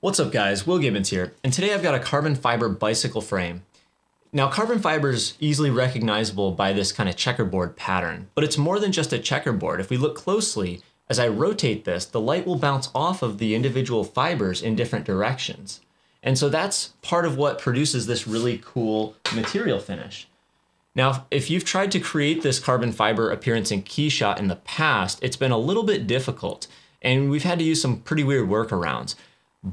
What's up guys, Will Gibbons here, and today I've got a carbon fiber bicycle frame. Now carbon fiber is easily recognizable by this kind of checkerboard pattern, but it's more than just a checkerboard. If we look closely, as I rotate this, the light will bounce off of the individual fibers in different directions. And so that's part of what produces this really cool material finish. Now, if you've tried to create this carbon fiber appearance in Keyshot in the past, it's been a little bit difficult, and we've had to use some pretty weird workarounds.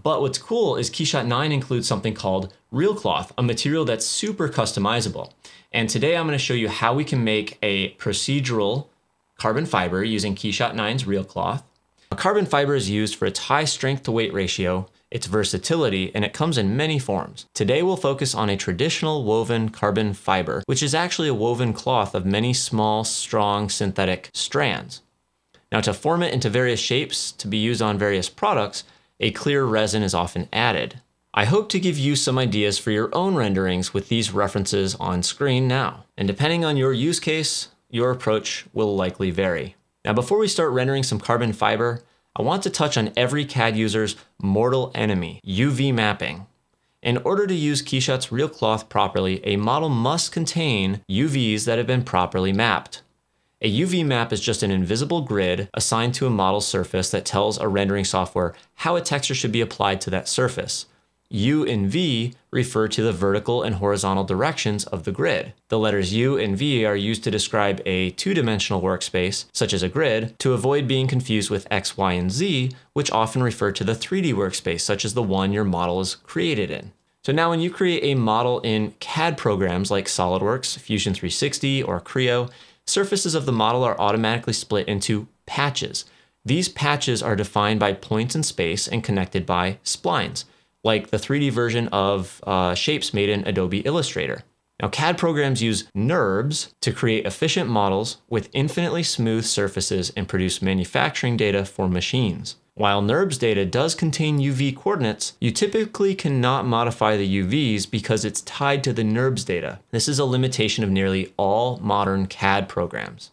But what's cool is Keyshot 9 includes something called real cloth, a material that's super customizable. And today I'm going to show you how we can make a procedural carbon fiber using Keyshot 9's RealCloth. A carbon fiber is used for its high strength to weight ratio, its versatility, and it comes in many forms. Today we'll focus on a traditional woven carbon fiber, which is actually a woven cloth of many small, strong synthetic strands. Now to form it into various shapes to be used on various products, a clear resin is often added. I hope to give you some ideas for your own renderings with these references on screen now. And depending on your use case, your approach will likely vary. Now before we start rendering some carbon fiber, I want to touch on every CAD user's mortal enemy, UV mapping. In order to use Keyshot's real cloth properly, a model must contain UVs that have been properly mapped. A UV map is just an invisible grid assigned to a model surface that tells a rendering software how a texture should be applied to that surface. U and V refer to the vertical and horizontal directions of the grid. The letters U and V are used to describe a two-dimensional workspace, such as a grid, to avoid being confused with X, Y, and Z, which often refer to the 3D workspace, such as the one your model is created in. So now when you create a model in CAD programs like SOLIDWORKS, Fusion 360, or Creo, surfaces of the model are automatically split into patches. These patches are defined by points in space and connected by splines, like the 3D version of uh, shapes made in Adobe Illustrator. Now, CAD programs use NURBS to create efficient models with infinitely smooth surfaces and produce manufacturing data for machines. While NURBS data does contain UV coordinates, you typically cannot modify the UVs because it's tied to the NURBS data. This is a limitation of nearly all modern CAD programs.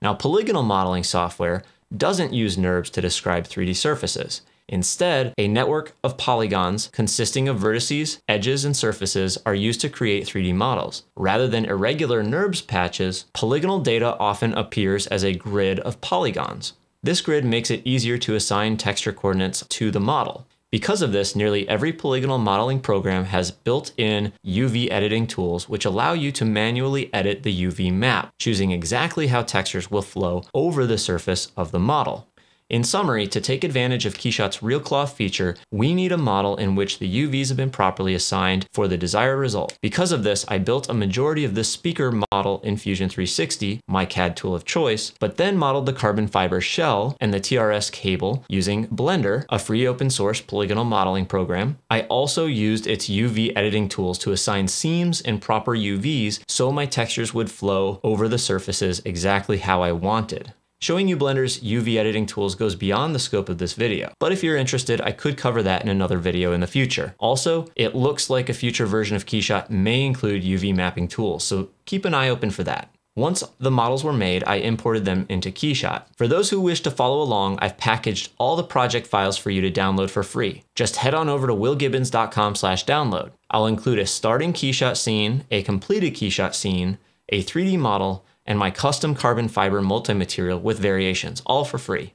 Now, polygonal modeling software doesn't use NURBS to describe 3D surfaces. Instead, a network of polygons consisting of vertices, edges, and surfaces are used to create 3D models. Rather than irregular NURBS patches, polygonal data often appears as a grid of polygons. This grid makes it easier to assign texture coordinates to the model. Because of this, nearly every polygonal modeling program has built-in UV editing tools which allow you to manually edit the UV map, choosing exactly how textures will flow over the surface of the model. In summary, to take advantage of Keyshot's real cloth feature, we need a model in which the UVs have been properly assigned for the desired result. Because of this, I built a majority of the speaker model in Fusion 360, my CAD tool of choice, but then modeled the carbon fiber shell and the TRS cable using Blender, a free open source polygonal modeling program. I also used its UV editing tools to assign seams and proper UVs so my textures would flow over the surfaces exactly how I wanted. Showing you Blender's UV editing tools goes beyond the scope of this video, but if you're interested, I could cover that in another video in the future. Also, it looks like a future version of Keyshot may include UV mapping tools, so keep an eye open for that. Once the models were made, I imported them into Keyshot. For those who wish to follow along, I've packaged all the project files for you to download for free. Just head on over to willgibbons.com slash download. I'll include a starting Keyshot scene, a completed Keyshot scene, a 3D model, and my custom carbon fiber multi-material with variations, all for free.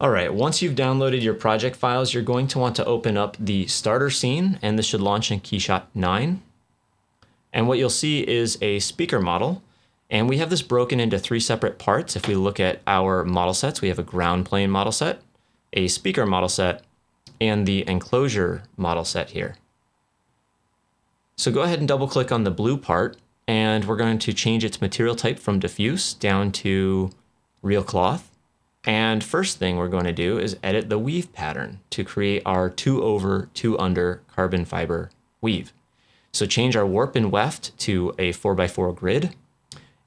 All right, once you've downloaded your project files, you're going to want to open up the starter scene, and this should launch in Keyshot 9. And what you'll see is a speaker model, and we have this broken into three separate parts. If we look at our model sets, we have a ground plane model set, a speaker model set, and the enclosure model set here. So go ahead and double click on the blue part, and we're going to change its material type from diffuse down to real cloth. And first thing we're going to do is edit the weave pattern to create our two over, two under carbon fiber weave. So change our warp and weft to a 4x4 grid.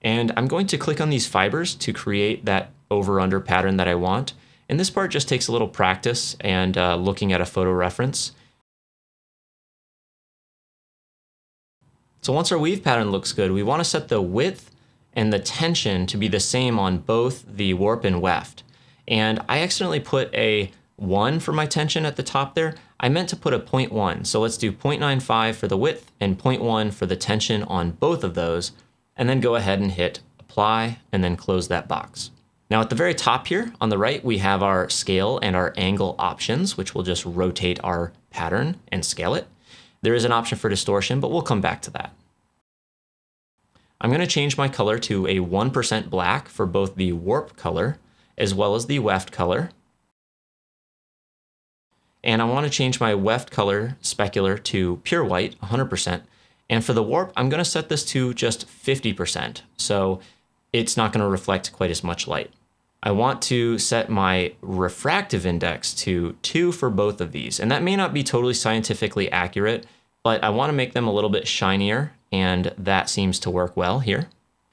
And I'm going to click on these fibers to create that over under pattern that I want. And this part just takes a little practice and uh, looking at a photo reference. So once our weave pattern looks good, we want to set the width and the tension to be the same on both the warp and weft. And I accidentally put a 1 for my tension at the top there, I meant to put a 0.1. So let's do 0.95 for the width and 0.1 for the tension on both of those, and then go ahead and hit apply and then close that box. Now at the very top here on the right, we have our scale and our angle options, which will just rotate our pattern and scale it. There is an option for distortion, but we'll come back to that. I'm going to change my color to a 1% black for both the warp color as well as the weft color. And I want to change my weft color specular to pure white, 100%. And for the warp, I'm going to set this to just 50%. So it's not going to reflect quite as much light. I want to set my refractive index to 2 for both of these. And that may not be totally scientifically accurate, but I want to make them a little bit shinier, and that seems to work well here.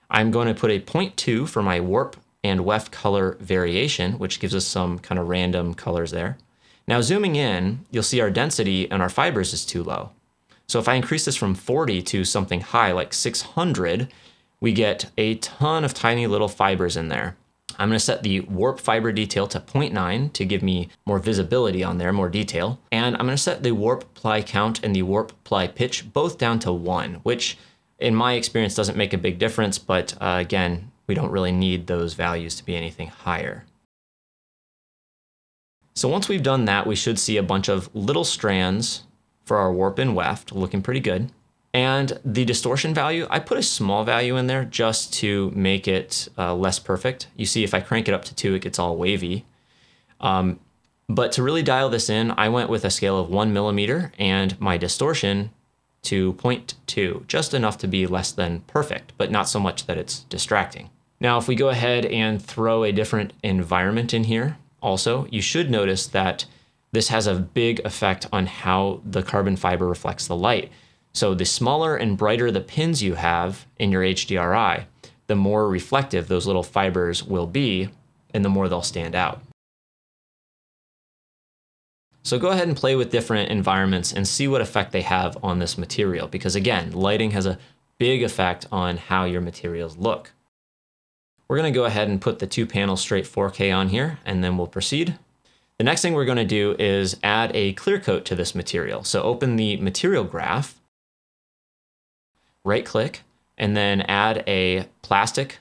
I'm going to put a 0.2 for my warp and weft color variation, which gives us some kind of random colors there. Now zooming in, you'll see our density and our fibers is too low. So if I increase this from 40 to something high like 600, we get a ton of tiny little fibers in there. I'm going to set the warp fiber detail to 0.9 to give me more visibility on there, more detail. And I'm going to set the warp ply count and the warp ply pitch both down to 1, which in my experience doesn't make a big difference, but uh, again, we don't really need those values to be anything higher. So once we've done that, we should see a bunch of little strands for our warp and weft looking pretty good. And the distortion value, I put a small value in there just to make it uh, less perfect. You see, if I crank it up to two, it gets all wavy. Um, but to really dial this in, I went with a scale of one millimeter and my distortion to 0.2, just enough to be less than perfect, but not so much that it's distracting. Now, if we go ahead and throw a different environment in here, also, you should notice that this has a big effect on how the carbon fiber reflects the light. So the smaller and brighter the pins you have in your HDRI, the more reflective those little fibers will be and the more they'll stand out. So go ahead and play with different environments and see what effect they have on this material because again, lighting has a big effect on how your materials look. We're going to go ahead and put the two panels straight 4K on here and then we'll proceed. The next thing we're going to do is add a clear coat to this material. So open the material graph right click, and then add a plastic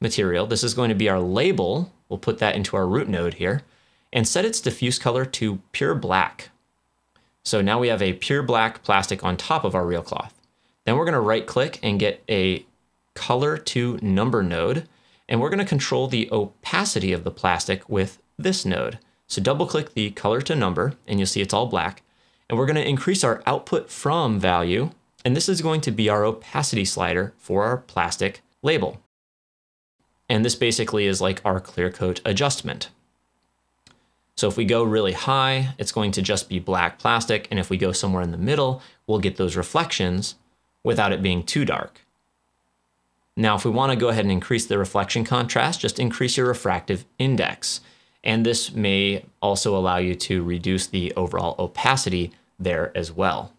material. This is going to be our label. We'll put that into our root node here and set its diffuse color to pure black. So now we have a pure black plastic on top of our real cloth. Then we're going to right click and get a color to number node. And we're going to control the opacity of the plastic with this node. So double click the color to number and you'll see it's all black. And we're going to increase our output from value and this is going to be our opacity slider for our plastic label. And this basically is like our clear coat adjustment. So if we go really high, it's going to just be black plastic. And if we go somewhere in the middle, we'll get those reflections without it being too dark. Now, if we want to go ahead and increase the reflection contrast, just increase your refractive index. And this may also allow you to reduce the overall opacity there as well.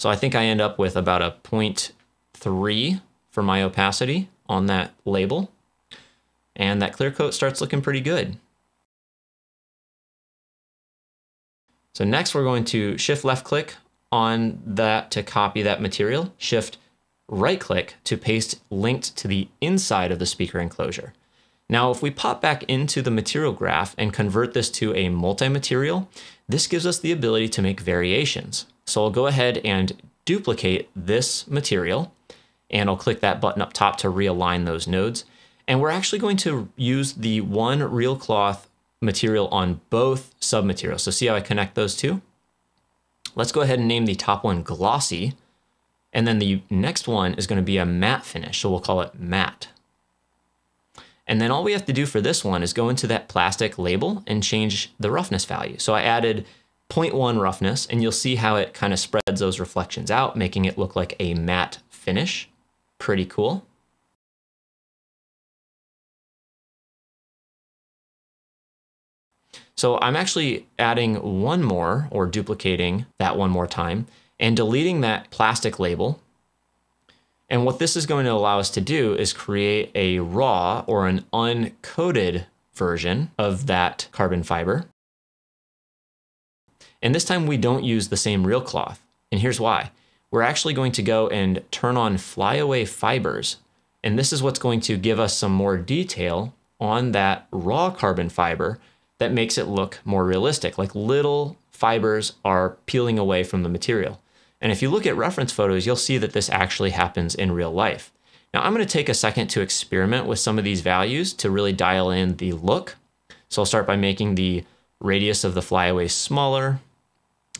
So I think I end up with about a 0.3 for my opacity on that label. And that clear coat starts looking pretty good. So next we're going to shift left click on that to copy that material, shift right click to paste linked to the inside of the speaker enclosure. Now, if we pop back into the material graph and convert this to a multi-material, this gives us the ability to make variations. So I'll go ahead and duplicate this material and I'll click that button up top to realign those nodes. And we're actually going to use the one real cloth material on both submaterials. So see how I connect those two? Let's go ahead and name the top one glossy. And then the next one is going to be a matte finish. So we'll call it matte. And then all we have to do for this one is go into that plastic label and change the roughness value. So I added 0.1 roughness, and you'll see how it kind of spreads those reflections out, making it look like a matte finish. Pretty cool. So I'm actually adding one more or duplicating that one more time and deleting that plastic label. And what this is going to allow us to do is create a raw or an uncoated version of that carbon fiber. And this time we don't use the same real cloth. And here's why. We're actually going to go and turn on flyaway fibers. And this is what's going to give us some more detail on that raw carbon fiber that makes it look more realistic, like little fibers are peeling away from the material. And if you look at reference photos, you'll see that this actually happens in real life. Now I'm going to take a second to experiment with some of these values to really dial in the look. So I'll start by making the radius of the flyaway smaller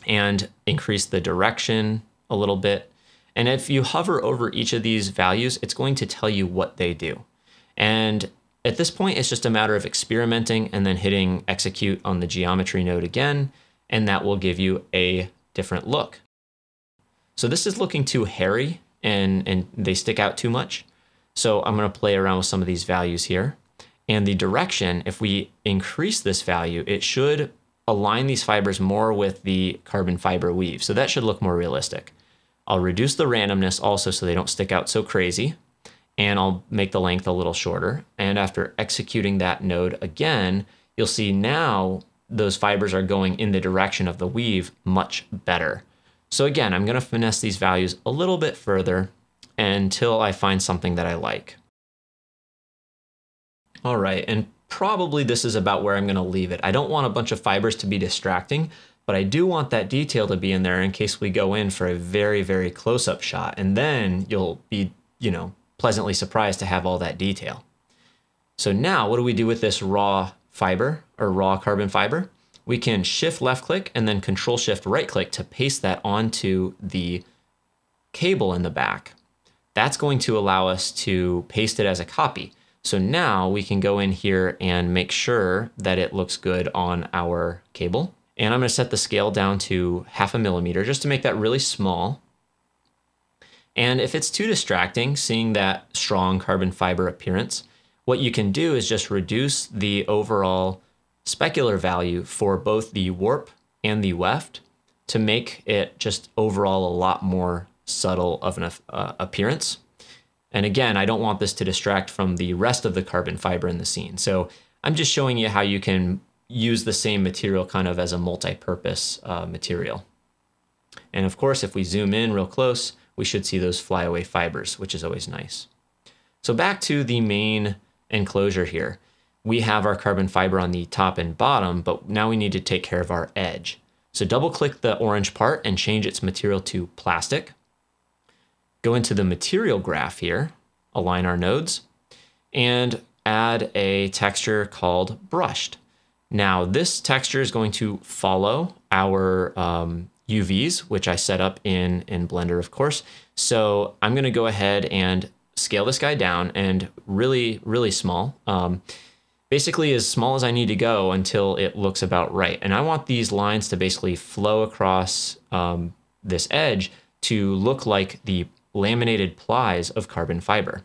and increase the direction a little bit. And if you hover over each of these values, it's going to tell you what they do. And at this point, it's just a matter of experimenting and then hitting execute on the geometry node again, and that will give you a different look. So this is looking too hairy and, and they stick out too much. So I'm going to play around with some of these values here. And the direction, if we increase this value, it should align these fibers more with the carbon fiber weave. So that should look more realistic. I'll reduce the randomness also so they don't stick out so crazy. And I'll make the length a little shorter. And after executing that node again, you'll see now those fibers are going in the direction of the weave much better. So again, I'm gonna finesse these values a little bit further until I find something that I like. All right, and probably this is about where I'm gonna leave it. I don't want a bunch of fibers to be distracting, but I do want that detail to be in there in case we go in for a very, very close-up shot. And then you'll be, you know, pleasantly surprised to have all that detail. So now what do we do with this raw fiber or raw carbon fiber? we can shift left click and then control shift right click to paste that onto the cable in the back. That's going to allow us to paste it as a copy. So now we can go in here and make sure that it looks good on our cable. And I'm gonna set the scale down to half a millimeter just to make that really small. And if it's too distracting, seeing that strong carbon fiber appearance, what you can do is just reduce the overall specular value for both the warp and the weft to make it just overall a lot more subtle of an uh, appearance. And again, I don't want this to distract from the rest of the carbon fiber in the scene. So I'm just showing you how you can use the same material kind of as a multi-purpose uh, material. And of course, if we zoom in real close, we should see those flyaway fibers, which is always nice. So back to the main enclosure here we have our carbon fiber on the top and bottom, but now we need to take care of our edge. So double click the orange part and change its material to plastic. Go into the material graph here, align our nodes, and add a texture called brushed. Now this texture is going to follow our um, UVs, which I set up in, in Blender, of course. So I'm gonna go ahead and scale this guy down and really, really small. Um, basically as small as I need to go until it looks about right. And I want these lines to basically flow across um, this edge to look like the laminated plies of carbon fiber.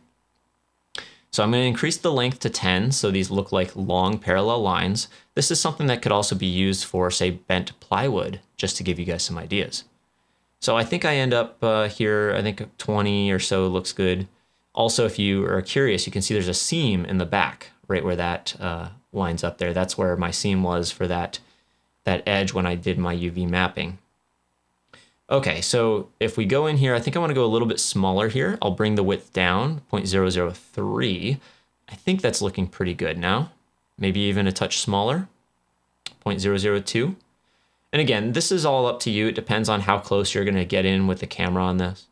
So I'm going to increase the length to 10 so these look like long parallel lines. This is something that could also be used for say bent plywood, just to give you guys some ideas. So I think I end up uh, here, I think 20 or so looks good. Also, if you are curious, you can see there's a seam in the back right where that uh, lines up there. That's where my seam was for that, that edge when I did my UV mapping. Okay, so if we go in here, I think I want to go a little bit smaller here. I'll bring the width down, 0.003. I think that's looking pretty good now. Maybe even a touch smaller, 0.002. And again, this is all up to you. It depends on how close you're going to get in with the camera on this.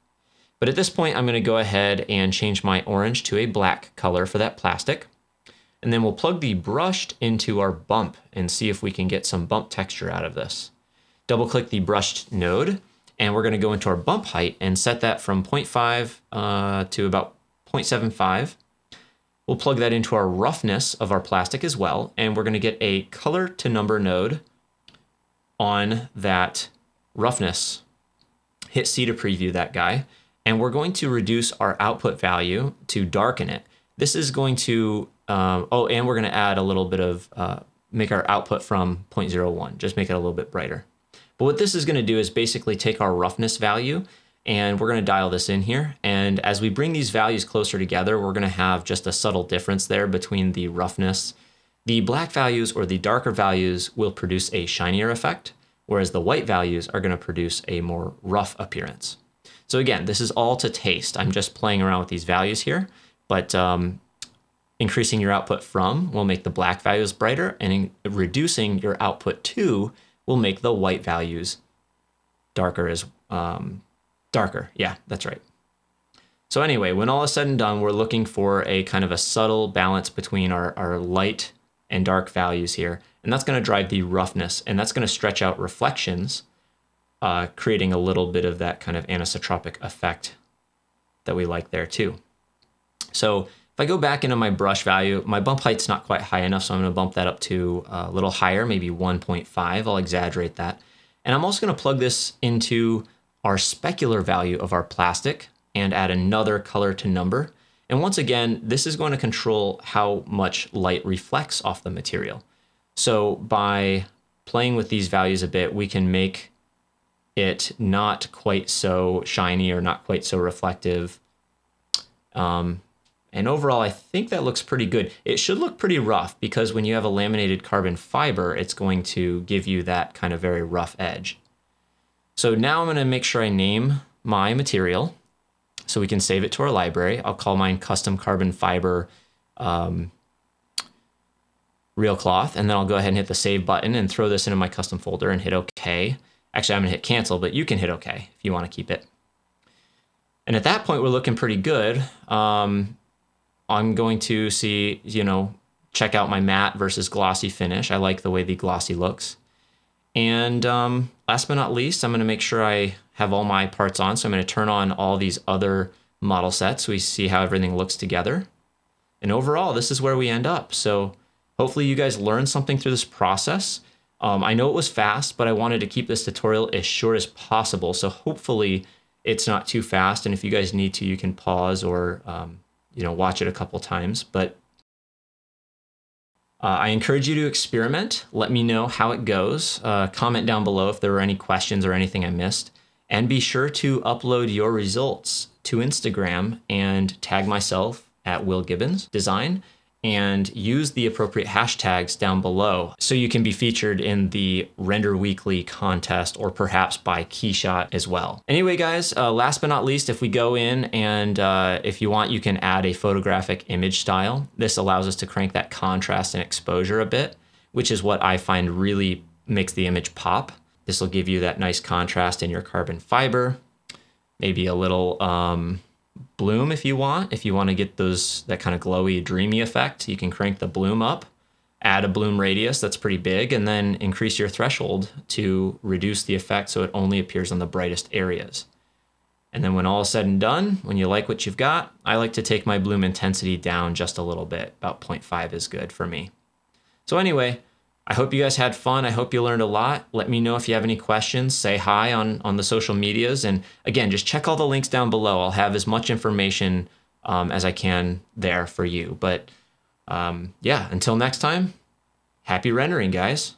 But at this point, I'm going to go ahead and change my orange to a black color for that plastic. And then we'll plug the brushed into our bump and see if we can get some bump texture out of this. Double click the brushed node and we're gonna go into our bump height and set that from 0.5 uh, to about 0.75. We'll plug that into our roughness of our plastic as well. And we're gonna get a color to number node on that roughness. Hit C to preview that guy. And we're going to reduce our output value to darken it. This is going to um, oh, and we're going to add a little bit of, uh, make our output from 0.01, just make it a little bit brighter. But what this is going to do is basically take our roughness value and we're going to dial this in here. And as we bring these values closer together, we're going to have just a subtle difference there between the roughness. The black values or the darker values will produce a shinier effect, whereas the white values are going to produce a more rough appearance. So again, this is all to taste. I'm just playing around with these values here, but um, increasing your output from will make the black values brighter, and reducing your output to will make the white values darker as um, darker. Yeah, that's right. So anyway, when all is said and done, we're looking for a kind of a subtle balance between our, our light and dark values here. And that's going to drive the roughness, and that's going to stretch out reflections, uh, creating a little bit of that kind of anisotropic effect that we like there too. So if I go back into my brush value, my bump height's not quite high enough, so I'm going to bump that up to a little higher, maybe 1.5. I'll exaggerate that. And I'm also going to plug this into our specular value of our plastic and add another color to number. And once again, this is going to control how much light reflects off the material. So by playing with these values a bit, we can make it not quite so shiny or not quite so reflective. Um, and overall, I think that looks pretty good. It should look pretty rough because when you have a laminated carbon fiber, it's going to give you that kind of very rough edge. So now I'm going to make sure I name my material so we can save it to our library. I'll call mine custom carbon fiber um, real cloth, and then I'll go ahead and hit the save button and throw this into my custom folder and hit OK. Actually, I'm gonna hit cancel, but you can hit OK if you wanna keep it. And at that point, we're looking pretty good. Um, I'm going to see, you know, check out my matte versus glossy finish. I like the way the glossy looks. And um, last but not least, I'm gonna make sure I have all my parts on. So I'm going to turn on all these other model sets we see how everything looks together. And overall, this is where we end up. So hopefully you guys learned something through this process. Um, I know it was fast, but I wanted to keep this tutorial as short as possible. So hopefully it's not too fast. And if you guys need to, you can pause or, um, you know, watch it a couple times. But uh, I encourage you to experiment. Let me know how it goes. Uh, comment down below if there were any questions or anything I missed. And be sure to upload your results to Instagram and tag myself at Will Gibbons Design and use the appropriate hashtags down below so you can be featured in the Render Weekly contest or perhaps by Keyshot as well. Anyway, guys, uh, last but not least, if we go in and uh, if you want, you can add a photographic image style. This allows us to crank that contrast and exposure a bit, which is what I find really makes the image pop. This will give you that nice contrast in your carbon fiber. Maybe a little um, bloom if you want. If you want to get those that kind of glowy, dreamy effect, you can crank the bloom up, add a bloom radius that's pretty big, and then increase your threshold to reduce the effect so it only appears on the brightest areas. And then when all is said and done, when you like what you've got, I like to take my bloom intensity down just a little bit. About 0.5 is good for me. So anyway, I hope you guys had fun. I hope you learned a lot. Let me know if you have any questions. Say hi on, on the social medias. And again, just check all the links down below. I'll have as much information um, as I can there for you. But um, yeah, until next time, happy rendering, guys.